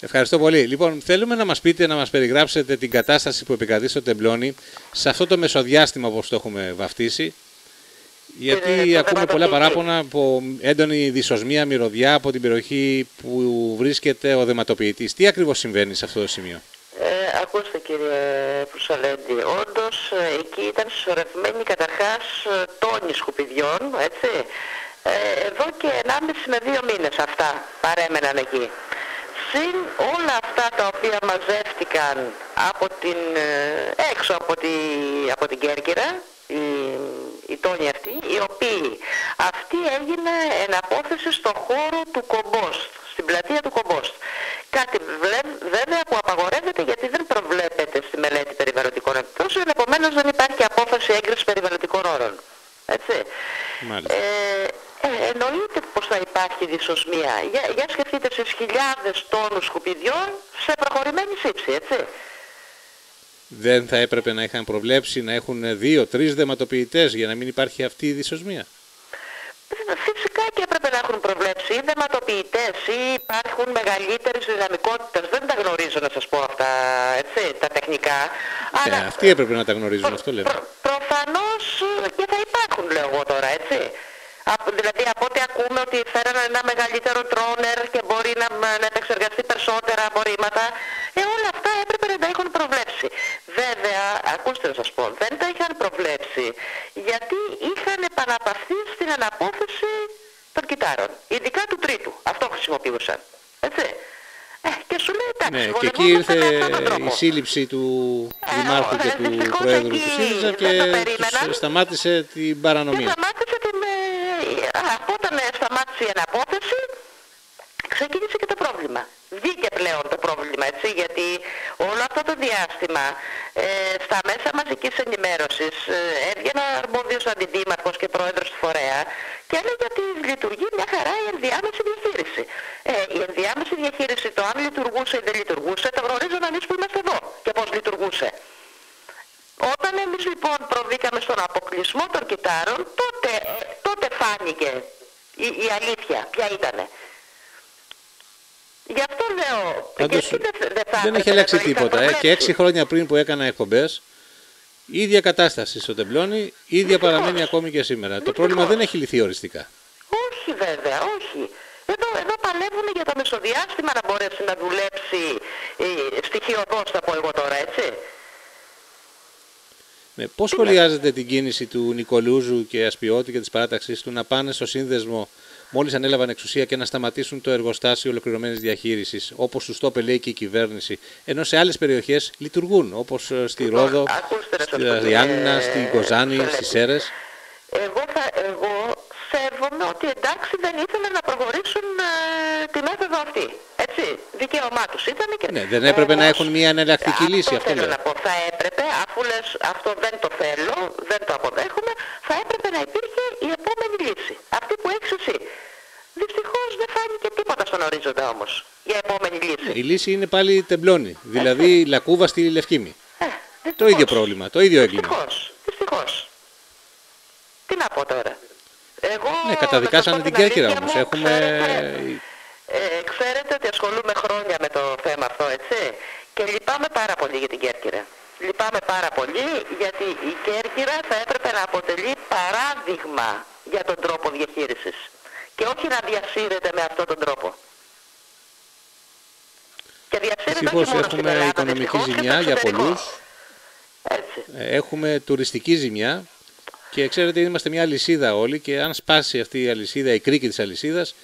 Ευχαριστώ πολύ. Λοιπόν, θέλουμε να μας πείτε, να μας περιγράψετε την κατάσταση που επικρατεί στο Τεμπλόνι σε αυτό το μεσοδιάστημα όπως το έχουμε βαφτίσει. Γιατί Ε, το ακούμε θέμα πολλά το τι- παράπονα από έντονη δυσοσμία, μυρωδιά από την περιοχή που βρίσκεται ο δεματοποιητής. Τι ακριβώς συμβαίνει σε αυτό το σημείο; Ε, ακούστε κύριε Προυσαλέντη, όντως ε, εκεί ήταν συσσωρευμένοι καταρχάς ε, τόνοι σκουπιδιών, έτσι. Ε, εδώ και 1,5 με 2 μήνες αυτά παρέμεναν εκεί. Συν όλα αυτά τα οποία μαζεύτηκαν από την, ε, έξω από, τη, από την Κέρκυρα, οι, οι τόνοι αυτοί, οι οποίοι αυτή έγινε εναπόθεση στο χώρο του Κομπόστ, στην πλατεία του Κομπόστ. Κάτι βλέ- βέβαια που απαγορεύεται γιατί δεν προβλέπεται στη μελέτη περιβαλλοντικών επιπτώσεων, επομένως δεν υπάρχει απόφαση έγκρισης περιβαλλοντικών όρων. Έτσι. Μάλιστα. Ε, ε, εννοείται πως θα υπάρχει δυσοσμία. Για, για σκεφτείτε στις χιλιάδες τόνους σκουπιδιών σε προχωρημένη σύψη, έτσι. Δεν θα έπρεπε να είχαν προβλέψει να έχουν δύο-τρεις δεματοποιητές για να μην υπάρχει αυτή η δυσοσμία. Φυσικά και έπρεπε να έχουν προβλέψει ή δεματοποιητές ή υπάρχουν μεγαλύτερες δυναμικότητες. Δεν τα γνωρίζω να σας πω αυτά, έτσι, τα τεχνικά. Ε, αυτοί έπρεπε να τα γνωρίζουν, αυτό λέμε. Προ, προφανώς ε, και θα υπάρχουν, λέω εγώ τώρα, έτσι. Από, δηλαδή από ό,τι ακούμε ότι φέρανε ένα μεγαλύτερο τρόνερ και μπορεί να, να επεξεργαστεί περισσότερα απορρίμματα, ε, όλα αυτά έπρεπε να τα έχουν προβλέψει. Βέβαια, ακούστε να σας πω, δεν τα είχαν προβλέψει γιατί είχαν επαναπαυθεί στην αναπόθεση των κυτάρων, ειδικά του τρίτου. Αυτό χρησιμοποιούσαν. Έτσι. Ε, και σου λέει εντάξει, Ναι, και εκεί βολευόμαστε ήρθε με αυτόν τον τρόπο. η σύλληψη του Δημάρχου και ε, του δυστυχώς Προέδρου εκεί του ΣΥΡΙΖΑ και δεν το περίμεναν. τους σταμάτησε την Και παρανομία. Σταμάτησε την... ε, Από όταν ε, σταμάτησε η αναπόθεση, ξεκίνησε και το πρόβλημα. Βγήκε πλέον το πρόβλημα, έτσι, γιατί όλο αυτό το διάστημα ε, στα μέσα μαζικής ενημέρωσης ε, έβγαινε ο αρμόδιος αντιδήμαρχος και πρόεδρος του φορέα και έλεγε ότι λειτουργεί μια χαρά η ενδιάμεση διαχείριση. Ε, η ενδιάμεση διαχείριση, το αν λειτουργούσε ή δεν λειτουργούσε, το γνωρίζουμε εμείς που είμαστε εδώ και πώς λειτουργούσε. Όταν εμείς λοιπόν προβήκαμε στον αποκλεισμό των κυτάρων, τότε, ε, τότε φάνηκε η, η αλήθεια, ποια ήτανε. Γι' αυτό λέω, Πάντως, γιατί δεν, δεν, θα δεν έχει έπρεπε αλλάξει να το είχαν τίποτα. Ε. Και προβλέψει. έξι χρόνια πριν που έκανα εκπομπές, η ίδια κατάσταση στο Τεμπλόνι, η ίδια Δυστυχώς. παραμένει ακόμη και σήμερα. Το πρόβλημα δεν έχει λυθεί οριστικά. Όχι βέβαια, όχι. Εδώ, εδώ παλεύουν για το μεσοδιάστημα να μπορέσει να δουλέψει ε, στοιχειοδός θα πω εγώ τώρα, έτσι. Ναι, πώς σχολιάζετε την κίνηση του Νικολούζου και Ασπιώτη και της παράταξής του να πάνε στο σύνδεσμο μόλις ανέλαβαν εξουσία και να σταματήσουν το εργοστάσιο ολοκληρωμένης διαχείρισης, όπως τους το είπε λέει και η κυβέρνηση, ενώ σε άλλες περιοχές λειτουργούν, όπως ε, στη Λοιπόν, Ρόδο, ακούστε να σας στη πω, Ριάννα, ε, στην Κοζάνη, Σολέτη. στις Σέρες. Εγώ, θα, εγώ σέβομαι ότι εντάξει δεν ήθελαν να προχωρήσουν ε, τη μέθοδο αυτή. Έτσι, δικαίωμά τους ήταν και... Ναι, δεν έπρεπε να Όμως, έχουν μια εναλλακτική λύση, αυτό θέλω λέω. να πω, θα έπρεπε, αφού λες αυτό δεν το θέλω, δεν το αποδέχομαι, θα έπρεπε να υπήρχε η επόμενη λύση. Αυτή που έχεις εσύ. Δυστυχώς δεν φάνηκε τίποτα στον ορίζοντα όμως, η επόμενη λύση. Η λύση είναι πάλι τεμπλώνη, δηλαδή Λακούβα στη Λευκήμη. Ε, Το δυστυχώς. ίδιο πρόβλημα, το ίδιο έγκλημα. Δυστυχώς, δυστυχώς. Τι να πω τώρα. Εγώ, Ναι, καταδικάσανε να σας πω την Κέρκυρα αλήθεια όμως. μου, Έχουμε... Ξέρετε, ε, ξέρετε ότι ασχολούμαι χρόνια με το θέμα αυτό, έτσι. Και λυπάμαι πάρα πολύ για την Κέρκυρα. Λυπάμαι πάρα πολύ γιατί η Κέρκυρα θα έπρεπε να αποτελεί παράδειγμα για τον τρόπο διαχείρισης. Και όχι να διασύρεται με αυτόν τον τρόπο. Και διασύρεται Δυστυχώς όχι μόνο στην έχουμε Ελλάδα, οικονομική δυστυχώς και στο ζημιά για εξωτερικό. πολλούς. Έτσι. Ε, Έχουμε τουριστική ζημιά και ξέρετε είμαστε μια αλυσίδα όλοι και αν σπάσει αυτή η αλυσίδα, η κρίκη της αλυσίδας,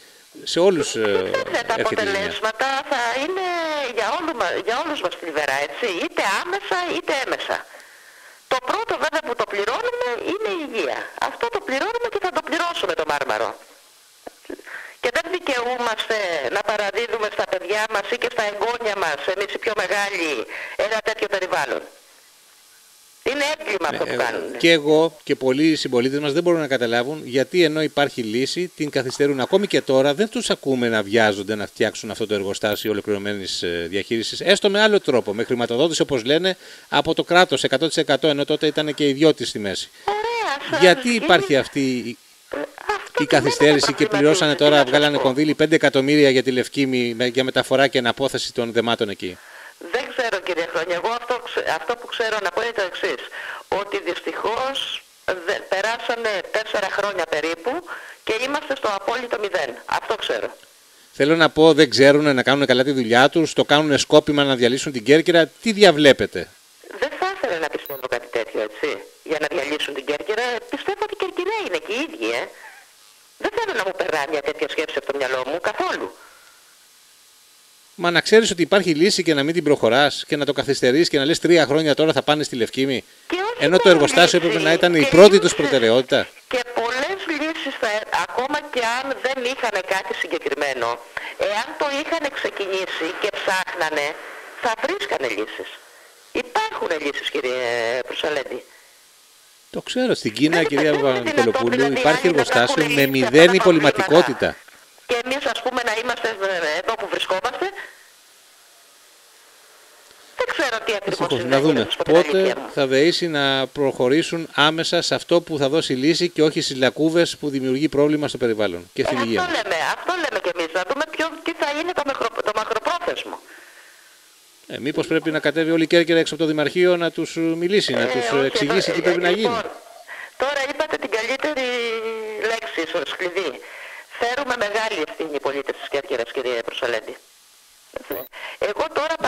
σε όλους ε, Ξέρετε, τα έρχεται η ζημιά. αποτελέσματα θα είναι για, όλους, μα- για όλους μας θλιβερά, έτσι, είτε άμεσα είτε έμεσα. Το πρώτο βέβαια που το πληρώνουμε είναι η υγεία. Αυτό το πληρώνουμε και θα το πληρώσουμε το μάρμαρο. Και δεν δικαιούμαστε να παραδίδουμε στα παιδιά μας ή και στα εγγόνια μας, εμείς οι πιο μεγάλοι, ένα τέτοιο περιβάλλον. Είναι έγκλημα αυτό που Ε, κάνουν. Και εγώ και πολλοί συμπολίτε μας δεν μπορούν να καταλάβουν γιατί ενώ υπάρχει λύση την καθυστερούν. Ακόμη και τώρα δεν τους ακούμε να βιάζονται να φτιάξουν αυτό το εργοστάσιο ολοκληρωμένης διαχείρισης, έστω με άλλο τρόπο, με χρηματοδότηση όπως λένε από το κράτος 100% ενώ τότε ήταν και ιδιώτη στη μέση. Ωραία, σας Γιατί γίνει- υπάρχει αυτή η Ε, Αυτό η καθυστέρηση και πληρώσανε τώρα, βγάλανε κονδύλι 5 εκατομμύρια για τη Λευκήμη για μεταφορά και αναπόθεση των δεμάτων εκεί; Δεν ξέρω κύριε Χρόνια. Εγώ αυτό, αυτό που ξέρω να πω είναι το εξής. Ότι δυστυχώς περάσανε τέσσερα χρόνια περίπου και είμαστε στο απόλυτο μηδέν. Αυτό ξέρω. Θέλω να πω, δεν ξέρουν να κάνουν καλά τη δουλειά τους, το κάνουν σκόπιμα να διαλύσουν την Κέρκυρα. Τι διαβλέπετε; Δεν θα ήθελα να πιστεύω κάτι τέτοιο, έτσι, για να διαλύσουν την Κέρκυρα. Πιστεύω ότι οι Κέρκυραίοι είναι και οι ίδιοι, ε. Δεν θέλω να μου περνάει μια τέτοια σκέψη από το μυαλό μου καθόλου. Μα να ξέρεις ότι υπάρχει λύση και να μην την προχωράς και να το καθυστερείς και να λες τρία χρόνια τώρα θα πάνε στη Λευκήμη. Ενώ το εργοστάσιο έπρεπε να ήταν η πρώτη τους προτεραιότητα. Και πολλές λύσεις, ακόμα και αν δεν είχαν κάτι συγκεκριμένο, εάν το είχαν ξεκινήσει και ψάχνανε, θα βρίσκανε λύσεις. Υπάρχουν λύσεις, κύριε Προσαλέντη. Το ξέρω. Στην Κίνα, δεν κυρία Νικολοπούλου, δηλαδή, υπάρχει εργοστάσιο με μηδέν υπολοιματικότητα. Και εμείς, ας πούμε, να είμαστε εδώ που βρισκόμαστε ξέρω τι ακριβώς Να δούμε πότε θα δεήσει να προχωρήσουν άμεσα σε αυτό που θα δώσει λύση και όχι στις λακκούβες που δημιουργεί πρόβλημα στο περιβάλλον και στην ε, υγεία. Αυτό λέμε, αυτό λέμε και εμείς, να δούμε ποιο, τι θα είναι το, μεχρο, το μακροπρόθεσμο. Ε, μήπως πρέπει να κατέβει όλη η Κέρκυρα έξω από το Δημαρχείο να τους μιλήσει, να ε, τους όχι, εξηγήσει τι πρέπει να γίνει. Λοιπόν, τώρα είπατε την καλύτερη λέξη, ως κλειδί. Φέρουμε μεγάλη ευθύνη οι πολίτες της Κέρκυρας, κύριε Προσολέντη.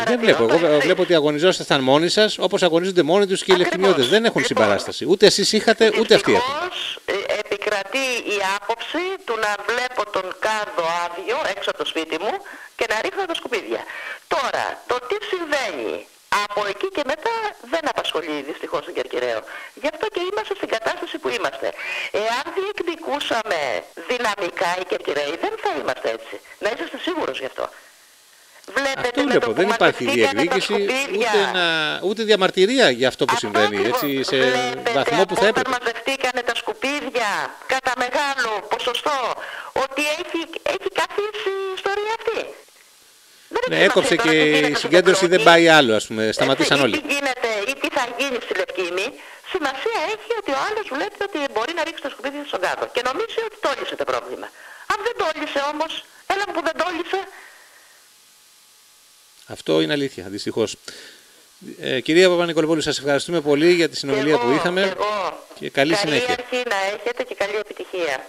Εγώ τώρα Δεν βλέπω. Εγώ βλέπω ότι αγωνιζόσασταν μόνοι σας όπως αγωνίζονται μόνοι τους και οι λευκημιώτε. Δεν έχουν λοιπόν, συμπαράσταση. Ούτε εσείς είχατε, ούτε αυτοί έχουν. Ε, επικρατεί η άποψη του να βλέπω τον κάδο άδειο έξω από το σπίτι μου και να ρίχνω τα σκουπίδια. Τώρα, το τι συμβαίνει από εκεί και μετά δεν απασχολεί δυστυχώς τον Κερκυραίο. Γι' αυτό και είμαστε στην κατάσταση που είμαστε. Εάν διεκδικούσαμε δυναμικά οι Κερκυραίοι δεν θα είμαστε έτσι. Να είσαστε σίγουρος γι' αυτό. Βλέπετε αυτό βλέπω. Δεν υπάρχει διεκδίκηση ούτε, να, ούτε διαμαρτυρία για αυτό που αυτό συμβαίνει έτσι, σε Βλέπετε, βαθμό που θα έπρεπε. μαζευτήκανε τα σκουπίδια κατά μεγάλο ποσοστό ότι έχει, έχει καθίσει η ιστορία αυτή. Ναι, έκοψε και η συγκέντρωση δεν πάει άλλο, ας πούμε. Σταματήσαν όλοι. Ή τι γίνεται ή τι θα γίνει στη Λευκήμη, σημασία έχει ότι ο άλλος βλέπει ότι μπορεί να ρίξει το σκουπίδι στον κάτω και νομίζει ότι τόλισε το πρόβλημα. Αν δεν τόλισε όμως, έλα που δεν τόλισε, αυτό είναι αλήθεια, δυστυχώς. Ε, κυρία Παπα-Νικολοπούλου, σας ευχαριστούμε πολύ για τη συνομιλία που είχαμε. Και καλή, καλή συνέχεια. Καλή αρχή να έχετε και καλή επιτυχία.